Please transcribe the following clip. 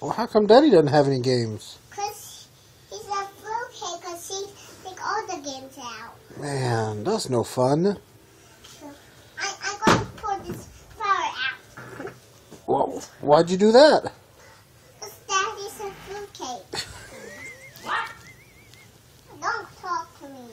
Well, how come Daddy doesn't have any games? Because he's a broken because he took all the games out. Man, that's no fun. I, I'm going to pour this flower out. Well, why'd you do that? Because Daddy's a fruitcake. Don't talk to me.